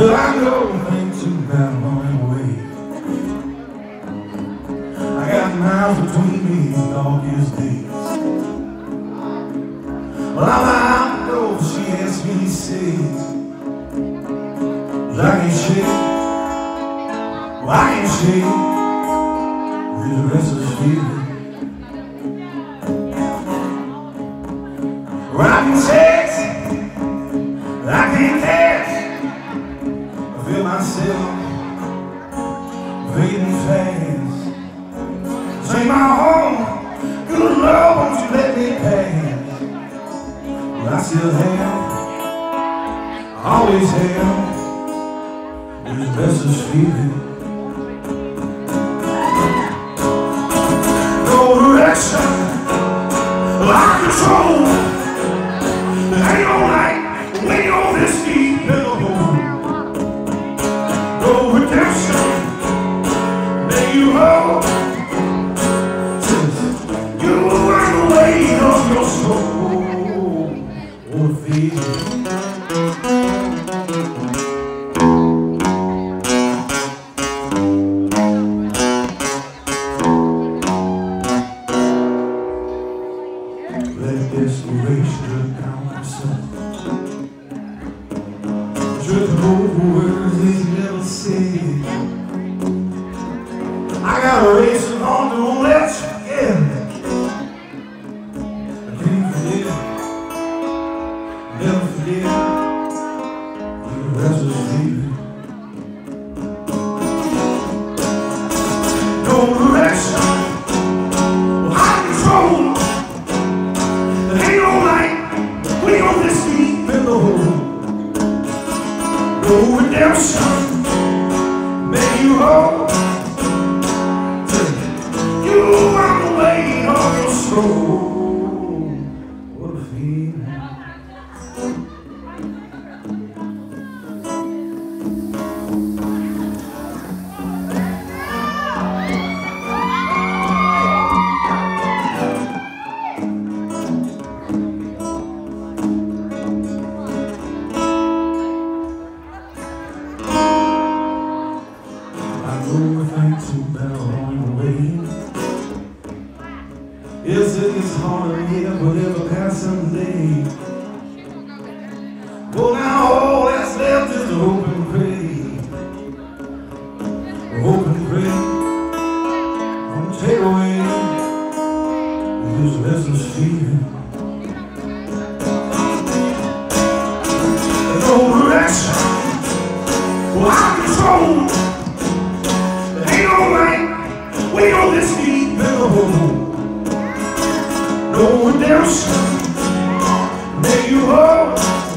But I know things too bad running way. I got miles between me and darkest days. Well, I'm out the door, she asked me to say, I can shake, well, I can shake this restless feeling. Well, I can sex, I can catch. Myself fading fast. Say my home, good Lord, won't you let me pass? But I still have, always have, this restless feeling. No direction, I control. Ain't no light, wait on this He's never. I got a racing on to let you in. I can't forget, never forget the restless redemption, may you hold. Yes, it is hard to live whatever passing day. Well, now all that's left is and pray. Hope and pray. Don't take away this restless feeling. No direction. Well, I control. Ain't no light, we on this deep in the. No redemption, may you hold.